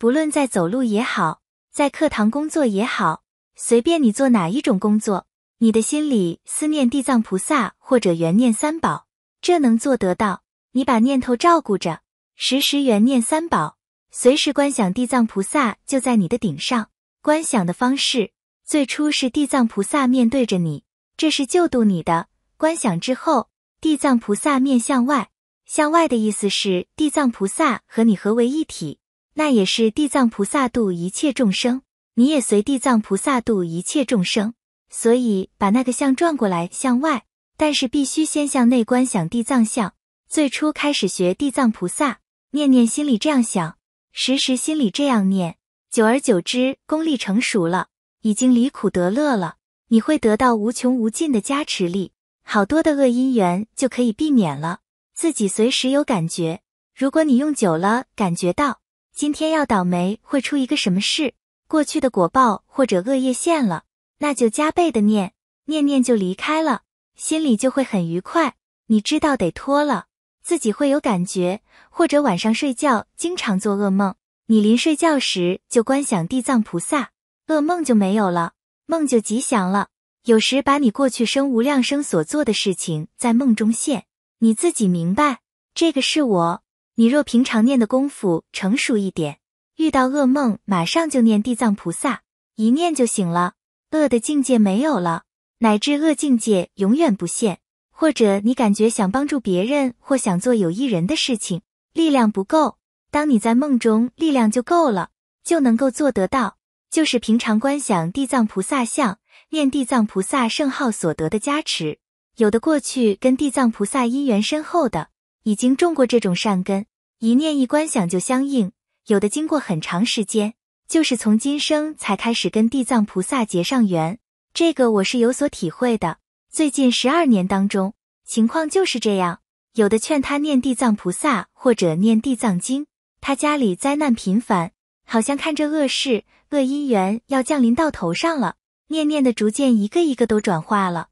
不论在走路也好，在课堂工作也好，随便你做哪一种工作，你的心里思念地藏菩萨或者缘念三宝，这能做得到。你把念头照顾着，时时缘念三宝，随时观想地藏菩萨就在你的顶上。观想的方式，最初是地藏菩萨面对着你，这是救度你的。观想之后，地藏菩萨面向外，向外的意思是地藏菩萨和你合为一体，那也是地藏菩萨度一切众生，你也随地藏菩萨度一切众生。所以把那个像转过来向外，但是必须先向内观想地藏像。最初开始学地藏菩萨，念念心里这样想，时时心里这样念，久而久之，功力成熟了，已经离苦得乐了。你会得到无穷无尽的加持力，好多的恶因缘就可以避免了。自己随时有感觉，如果你用久了，感觉到今天要倒霉，会出一个什么事，过去的果报或者恶业现了，那就加倍的念，念念就离开了，心里就会很愉快。你知道得脱了。自己会有感觉，或者晚上睡觉经常做噩梦，你临睡觉时就观想地藏菩萨，噩梦就没有了，梦就吉祥了。有时把你过去生无量生所做的事情在梦中现，你自己明白这个是我。你若平常念的功夫成熟一点，遇到噩梦马上就念地藏菩萨，一念就醒了，恶的境界没有了，乃至恶境界永远不现。或者你感觉想帮助别人或想做有益人的事情，力量不够。当你在梦中，力量就够了，就能够做得到。就是平常观想地藏菩萨像，念地藏菩萨圣号所得的加持。有的过去跟地藏菩萨因缘深厚的，已经种过这种善根，一念一观想就相应。有的经过很长时间，就是从今生才开始跟地藏菩萨结上缘。这个我是有所体会的。最近十二年当中，情况就是这样。有的劝他念地藏菩萨或者念地藏经，他家里灾难频繁，好像看着恶事、恶因缘要降临到头上了，念念的逐渐一个一个都转化了。